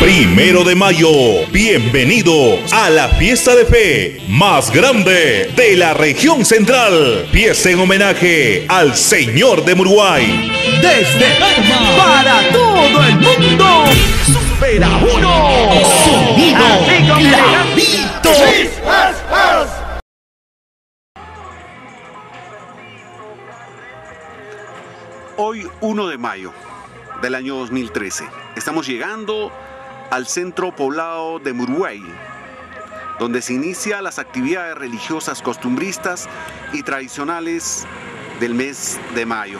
Primero de mayo, bienvenido a la fiesta de fe más grande de la región central. Fiesta en homenaje al Señor de Uruguay. Desde Parma para todo el mundo. Supera uno. Sonido Gravito. Hoy 1 de mayo del año 2013. Estamos llegando al centro poblado de Muruay, donde se inicia las actividades religiosas costumbristas y tradicionales del mes de mayo.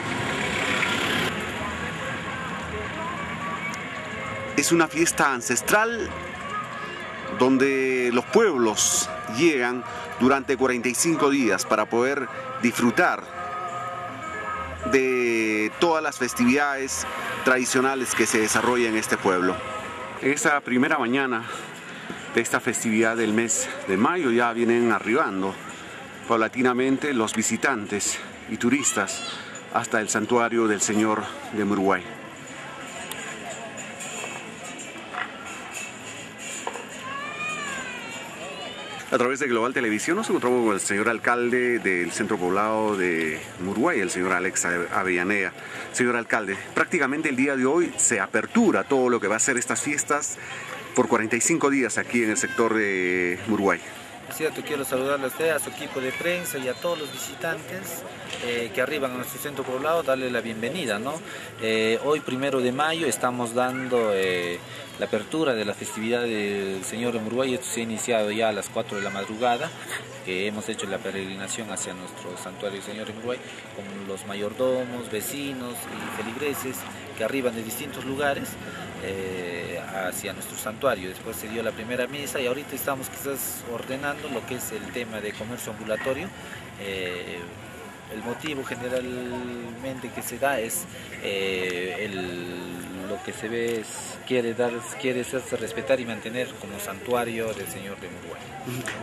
Es una fiesta ancestral donde los pueblos llegan durante 45 días para poder disfrutar de todas las festividades tradicionales que se desarrollan en este pueblo. Esa primera mañana de esta festividad del mes de mayo ya vienen arribando paulatinamente los visitantes y turistas hasta el santuario del Señor de Uruguay. A través de Global Televisión nos encontramos con el señor alcalde del centro poblado de Uruguay, el señor Alex Avellaneda. Señor alcalde, prácticamente el día de hoy se apertura todo lo que va a ser estas fiestas por 45 días aquí en el sector de Uruguay. Es cierto, quiero saludarle a usted, a su equipo de prensa y a todos los visitantes eh, que arriban a nuestro centro poblado, darle la bienvenida. ¿no? Eh, hoy, primero de mayo, estamos dando eh, la apertura de la festividad del Señor en Uruguay. Esto se ha iniciado ya a las 4 de la madrugada, que hemos hecho la peregrinación hacia nuestro santuario del Señor en Uruguay, con los mayordomos, vecinos y feligreses que arriban de distintos lugares hacia nuestro santuario. Después se dio la primera misa y ahorita estamos quizás ordenando lo que es el tema de comercio ambulatorio. Eh, el motivo generalmente que se da es eh, lo que se ve es, quiere dar quiere hacerse respetar y mantener como santuario del Señor de Uruguay.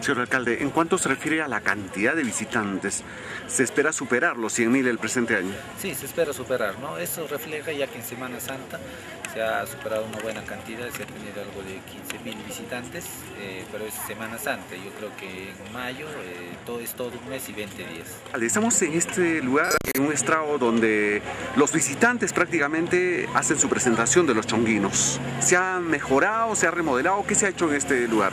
Señor alcalde, en cuanto se refiere a la cantidad de visitantes, ¿se espera superar los 100.000 el presente año? Sí, se espera superar, ¿no? Eso refleja ya que en Semana Santa se ha superado una buena cantidad, se ha tenido algo de 15.000 visitantes, eh, pero es Semana Santa, yo creo que en mayo eh, todo es todo un mes y 20 días. Estamos en este lugar, en un estrado donde los visitantes prácticamente hacen su presentación de los chonguinos. ¿Se ha mejorado, se ha remodelado? ¿Qué se ha hecho en este lugar?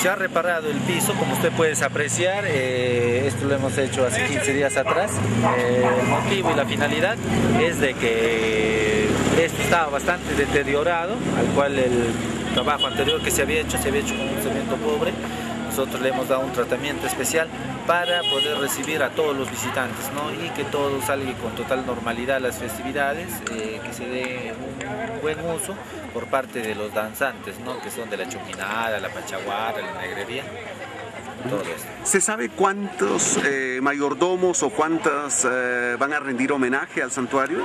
Se ha reparado el piso, como usted puede apreciar, eh, esto lo hemos hecho hace 15 días atrás. el motivo y la finalidad es de que esto estaba bastante deteriorado, al cual el trabajo anterior que se había hecho se había hecho con un cemento pobre. Nosotros le hemos dado un tratamiento especial para poder recibir a todos los visitantes ¿no? y que todo salga con total normalidad las festividades, eh, que se dé un buen uso por parte de los danzantes, ¿no? que son de la chuminada, la pachaguara, la negrería. ¿Se sabe cuántos eh, mayordomos o cuántas eh, van a rendir homenaje al santuario?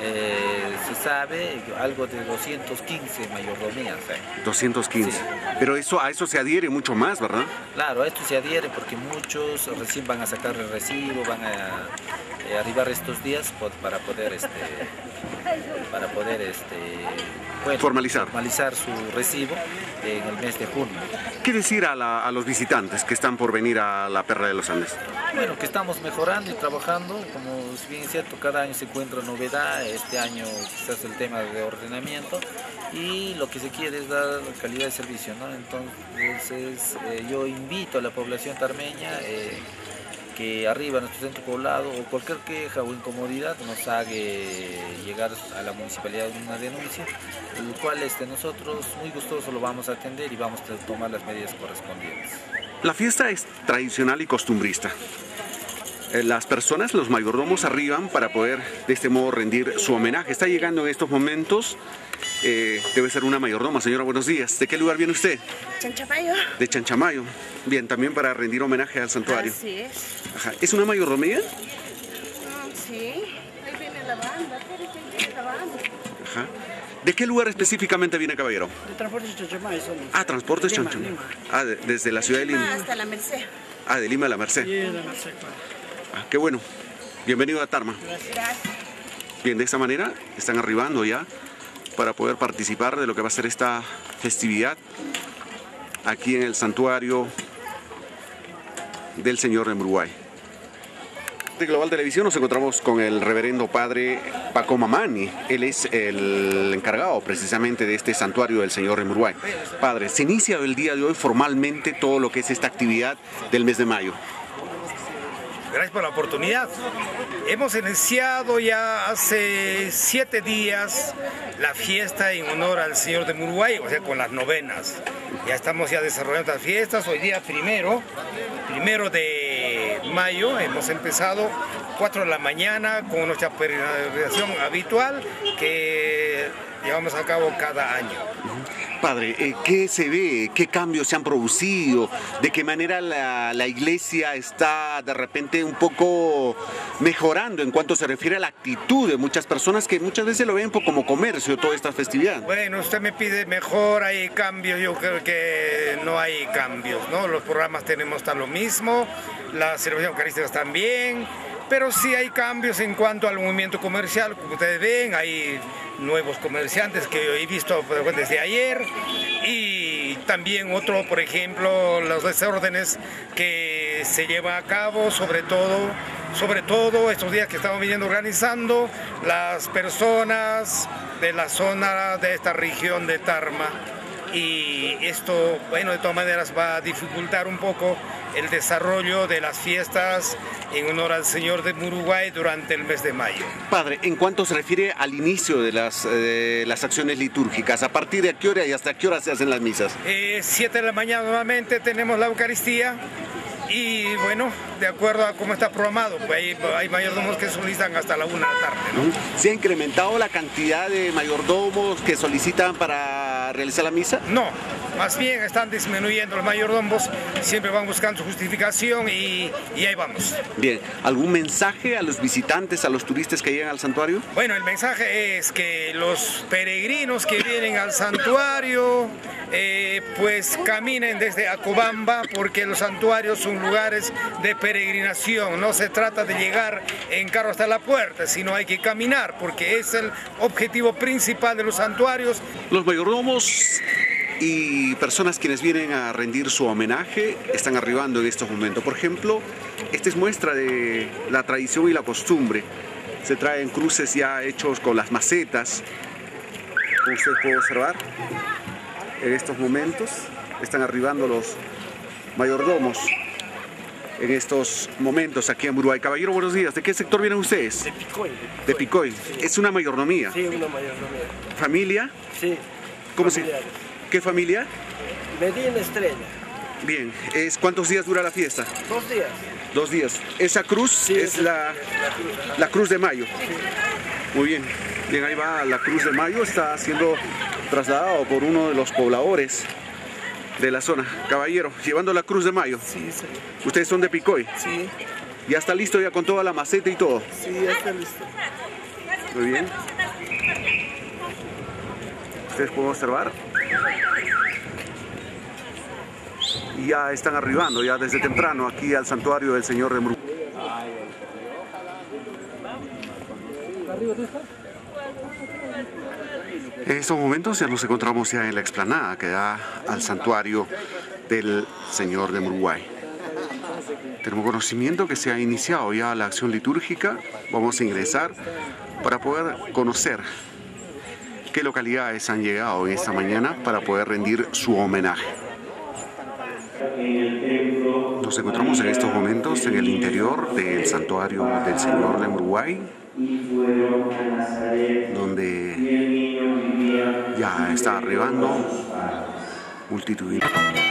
Eh, se sabe algo de 215 mayordomías. 215. Pero eso, a eso se adhiere mucho más, ¿verdad? Claro, a esto se adhiere porque muchos recién van a sacar el recibo, van a arribar estos días para poder este, para poder este, formalizar. formalizar su recibo en el mes de junio. ¿Qué decir a, los visitantes que están por venir a la Perla de los Andes? Bueno, que estamos mejorando y trabajando, como bien es cierto, cada año se encuentra novedad, este año quizás el tema de ordenamiento y lo que se quiere es dar calidad de servicio, ¿no? Entonces eh, yo invito a la población tarmeña eh, que arriba a nuestro centro poblado o cualquier queja o incomodidad nos haga llegar a la municipalidad una denuncia, el cual este, nosotros muy gustoso lo vamos a atender y vamos a tomar las medidas correspondientes. La fiesta es tradicional y costumbrista. Eh, las personas, los mayordomos arriban para poder de este modo rendir su homenaje. Está llegando en estos momentos, eh, debe ser una mayordoma. Señora, buenos días. ¿De qué lugar viene usted? Chanchamayo. De Chanchamayo. Bien, también para rendir homenaje al santuario. Así es. Ajá. ¿Es una mayordomía? Mm, sí, ahí viene la banda, viene la banda. Ajá. ¿De qué lugar específicamente viene Caballero? De Transportes Chanchamayo somos. Ah, Transportes Chanchamayo. Ah, desde la ciudad de Lima. Hasta la Merced. Ah, de Lima a la Merced. Sí, de la Merced, Ah, qué bueno. Bienvenido a Tarma. Gracias. Bien, de esta manera están arribando ya para poder participar de lo que va a ser esta festividad aquí en el santuario del Señor en Uruguay. De Global Televisión nos encontramos con el reverendo padre Paco Mamani. Él es el encargado precisamente de este santuario del Señor en Uruguay. Padre, se inicia el día de hoy formalmente todo lo que es esta actividad del mes de mayo. Gracias por la oportunidad. Hemos iniciado ya hace siete días la fiesta en honor al Señor de Uruguay, o sea, con las novenas. Ya estamos ya desarrollando las fiestas. Hoy día primero, primero de mayo, hemos empezado 4 de la mañana con nuestra peregrinación habitual que llevamos a cabo cada año. Padre, eh, ¿qué se ve? ¿Qué cambios se han producido? ¿De qué manera la, la, iglesia está de repente un poco mejorando en cuanto se refiere a la actitud de muchas personas que muchas veces lo ven como comercio toda esta festividad? Bueno, usted me pide mejor, hay cambios, yo creo que no hay cambios, ¿no? Los programas tenemos hasta lo mismo, las celebraciones eucarísticas también, pero sí hay cambios en cuanto al movimiento comercial, como ustedes ven, hay nuevos comerciantes que he visto desde ayer y también otro, por ejemplo, los desórdenes que se llevan a cabo, sobre todo, sobre todo estos días que estamos viniendo organizando las personas de la zona de esta región de Tarma y esto, bueno, de todas maneras va a dificultar un poco el desarrollo de las fiestas en honor al Señor de Uruguay durante el mes de mayo. Padre, en cuanto se refiere al inicio de las, eh, las acciones litúrgicas, ¿a partir de qué hora y hasta qué hora se hacen las misas? Eh, siete de la mañana nuevamente tenemos la Eucaristía y bueno, de acuerdo a cómo está programado, pues hay, hay mayordomos que solicitan hasta la una de la tarde. ¿no? ¿Se ha incrementado la cantidad de mayordomos que solicitan para realizar la misa? No, más bien están disminuyendo los mayordomos, siempre van buscando su justificación y, y, ahí vamos. Bien, ¿algún mensaje a los visitantes, a los turistas que llegan al santuario? Bueno, el mensaje es que los peregrinos que vienen al santuario, eh, pues caminen desde Acobamba, porque los santuarios son lugares de peregrinación, no se trata de llegar en carro hasta la puerta, sino hay que caminar, porque es el objetivo principal de los santuarios. Los mayordomos y personas quienes vienen a rendir su homenaje están arribando en estos momentos. Por ejemplo, esta es muestra de la tradición y la costumbre. Se traen cruces ya hechos con las macetas, como usted puede observar. En estos momentos están arribando los mayordomos en estos momentos aquí en Uruguay. Caballero, buenos días. ¿De qué sector vienen ustedes? De Picoy. De Picoy. ¿Es una mayordomía? Sí, una mayordomía. ¿Familia? Sí. ¿Cómo se ¿Qué familia? Medina Estrella. Bien. ¿Es, ¿Cuántos días dura la fiesta? Dos días. Dos días. ¿Esa cruz Sí, es esa la, la cruz, la cruz de mayo? Muy bien. Bien, ahí va la cruz de mayo. Está siendo trasladado por uno de los pobladores de la zona. Caballero, llevando la cruz de mayo. Sí, señor. Ustedes son de Picoy. Sí, Ya está listo ya con toda la maceta y todo. sí, ya está listo. Muy bien. Ustedes pueden observar. Y ya están arribando, ya desde temprano, aquí al santuario del Señor de Muru. En estos momentos ya nos encontramos ya en la explanada que da al santuario del Señor de Uruguay. Tenemos conocimiento que se ha iniciado ya la acción litúrgica. Vamos a ingresar para poder conocer qué localidades han llegado en esta mañana para poder rendir su homenaje. Nos encontramos en estos momentos en el interior del santuario del Señor de Uruguay, donde ya está arribando multitud.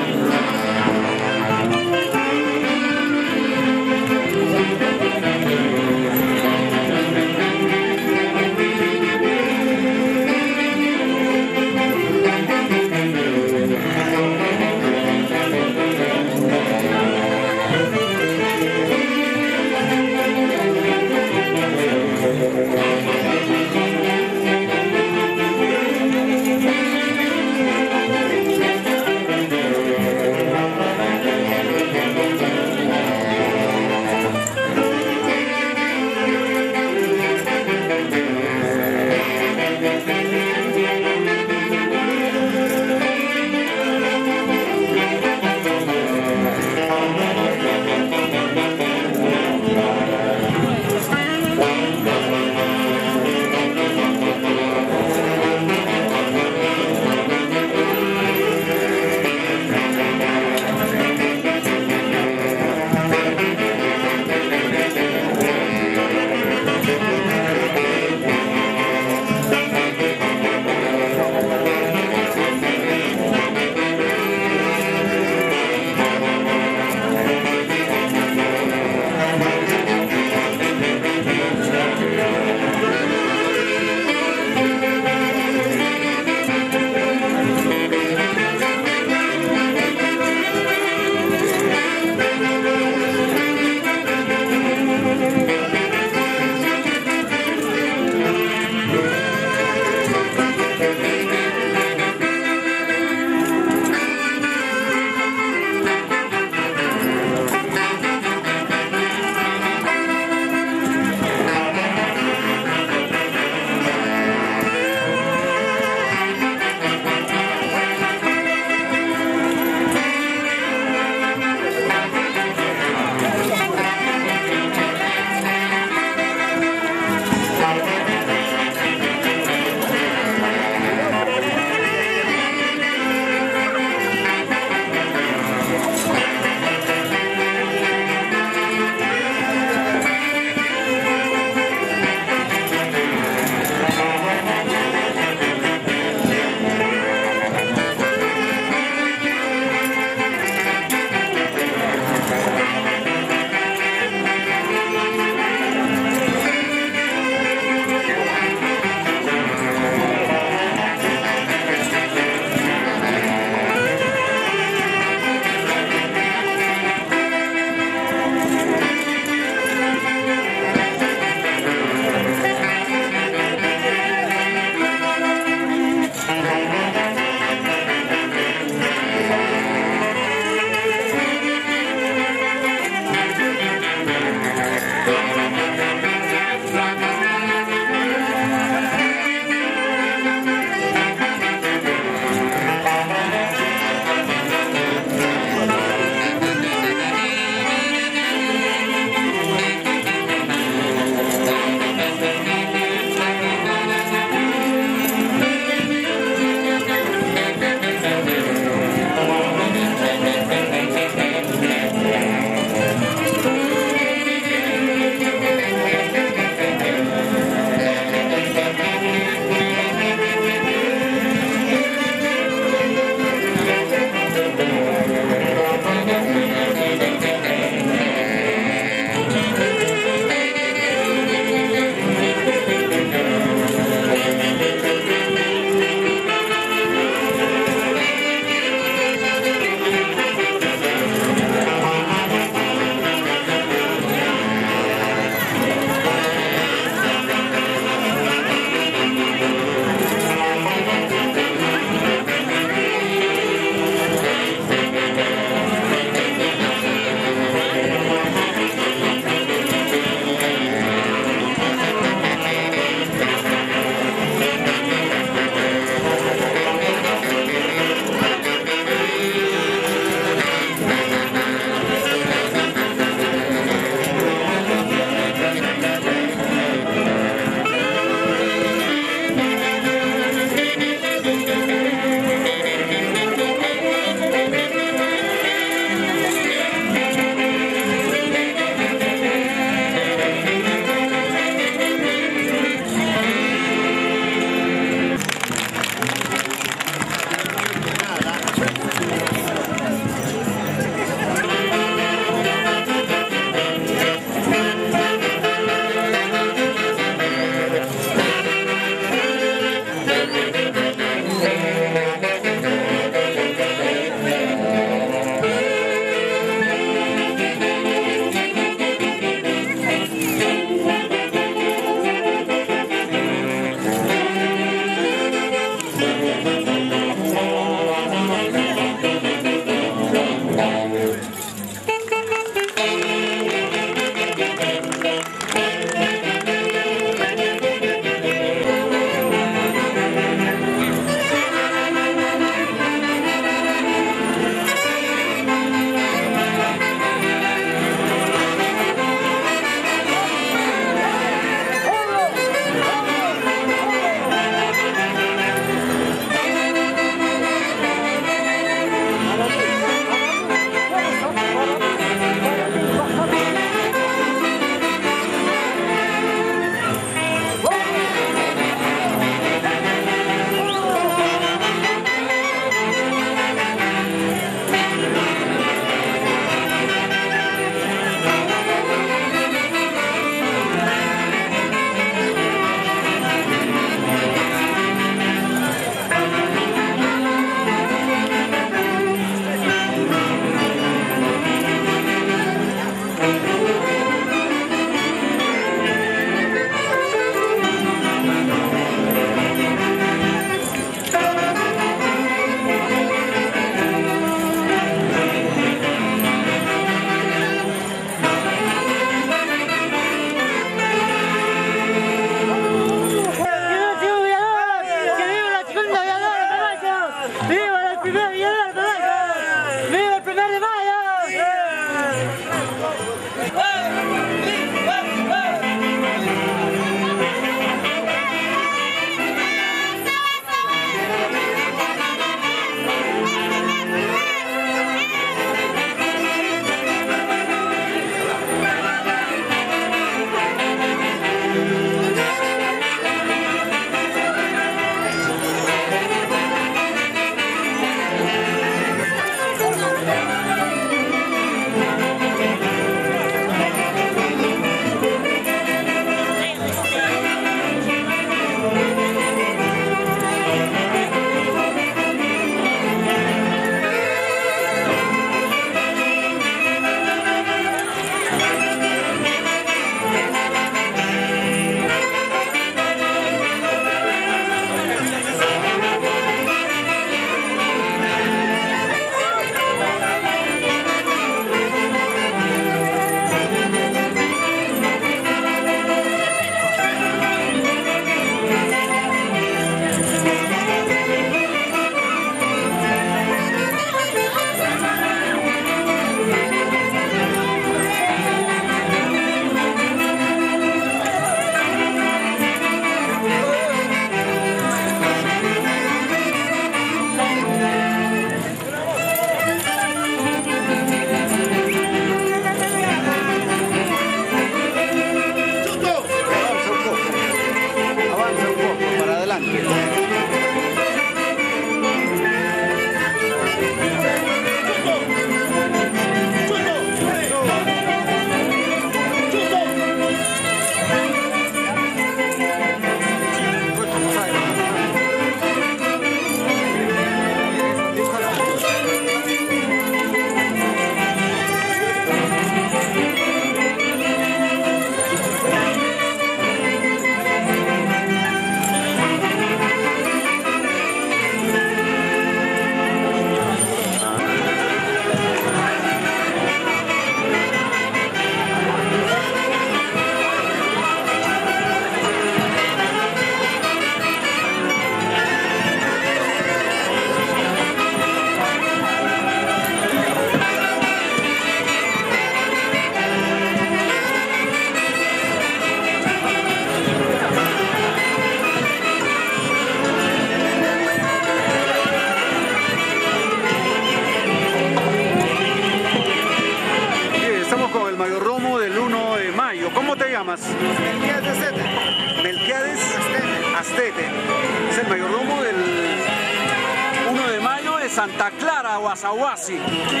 Tennessee.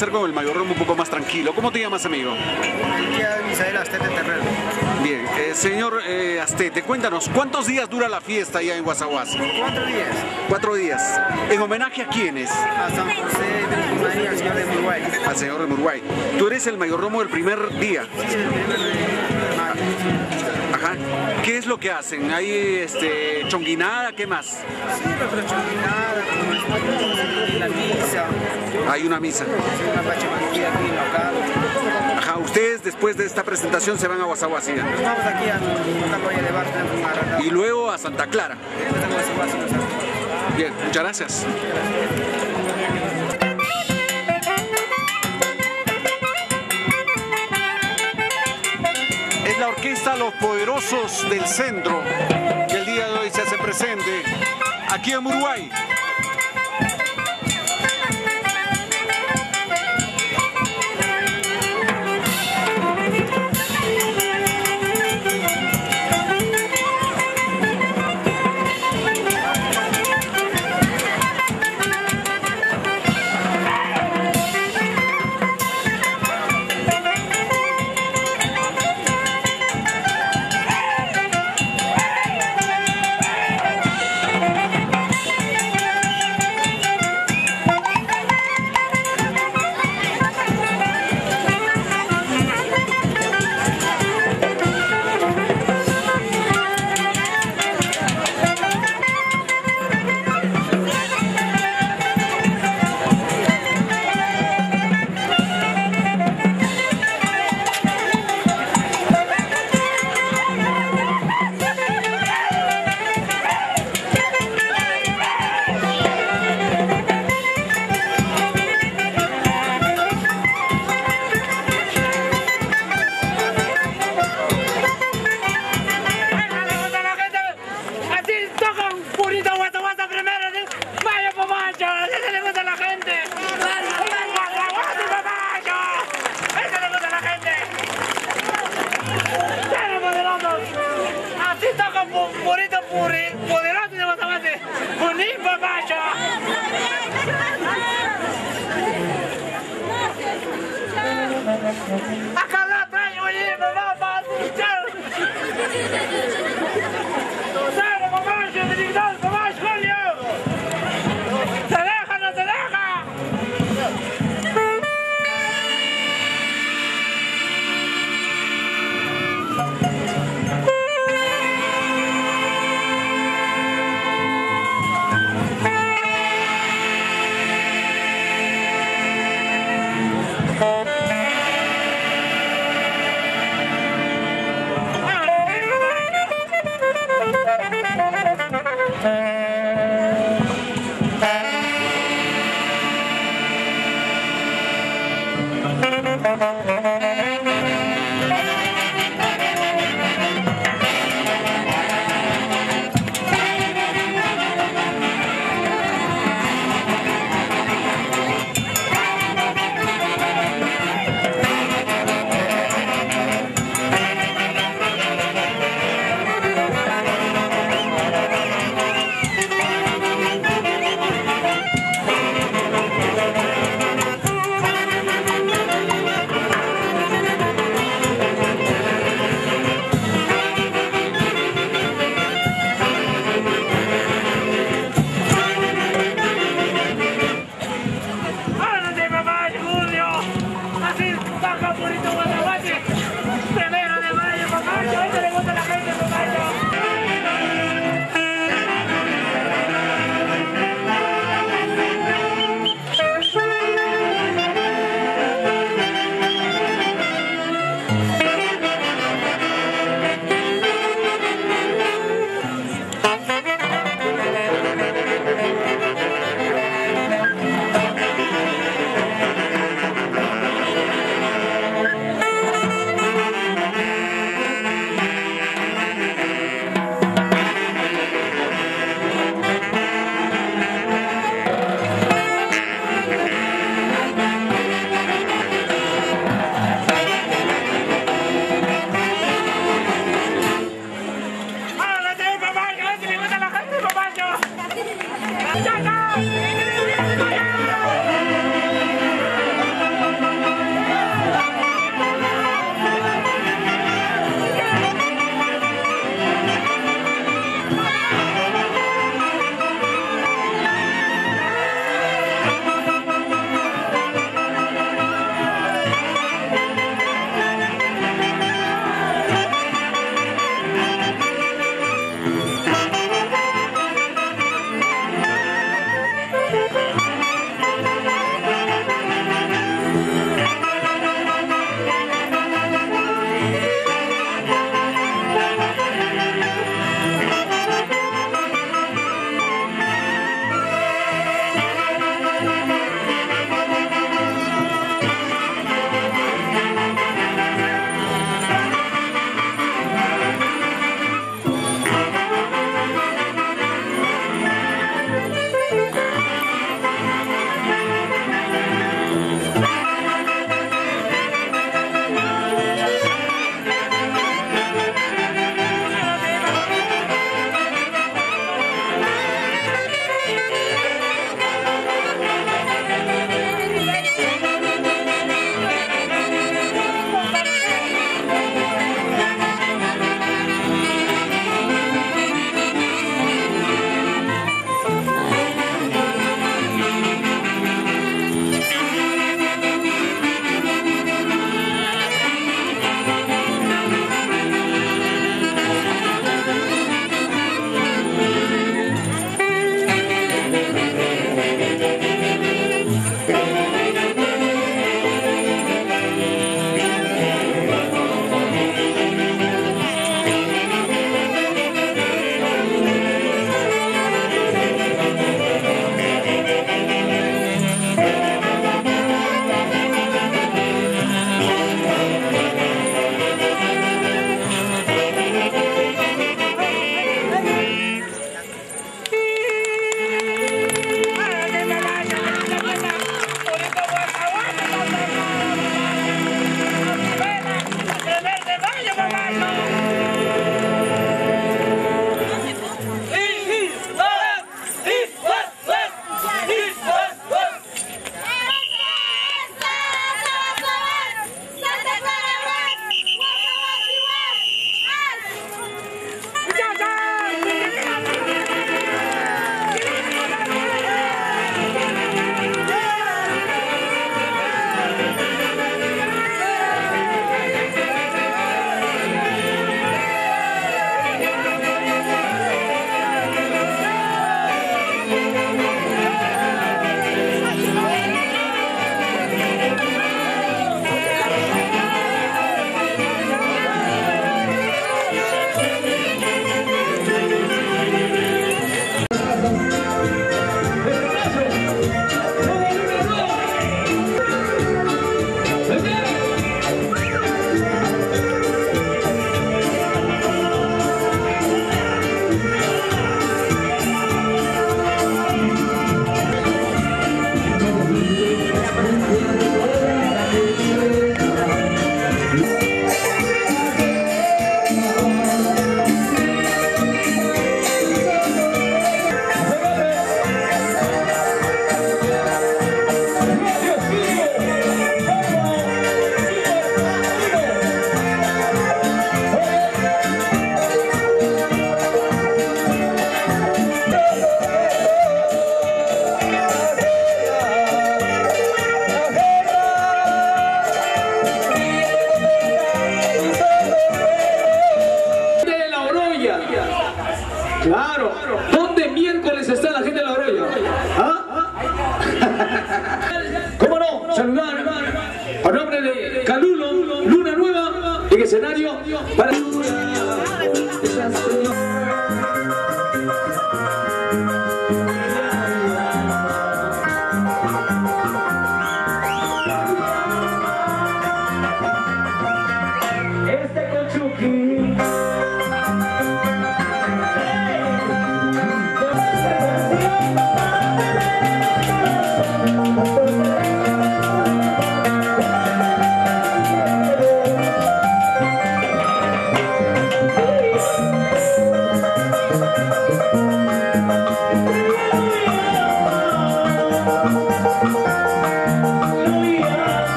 Con el mayordomo un poco más tranquilo. ¿Cómo te llamas, amigo? Misael Astete Terrero. Bien, eh, señor eh, Astete, cuéntanos, ¿cuántos días dura la fiesta allá en Guasaguas? Cuatro días. Cuatro días. ¿En homenaje a quiénes? A San José de María, al señor de Uruguay. Al señor de Uruguay. Tú eres el mayordomo del primer día. Sí, el primer mayo. Ajá. ¿Qué es lo que hacen? ¿Hay este, chonguinada? ¿Qué más? Sí, nuestra chominada, la misa, Hay una misa. una pachamanquilla aquí local. Ajá. Ustedes después de esta presentación se van a Guasaguasi. Nos vamos aquí a. Y luego a Santa Clara. Nos. Bien, muchas gracias. La orquesta Los Poderosos del Centro que el día de hoy se hace presente aquí en Uruguay.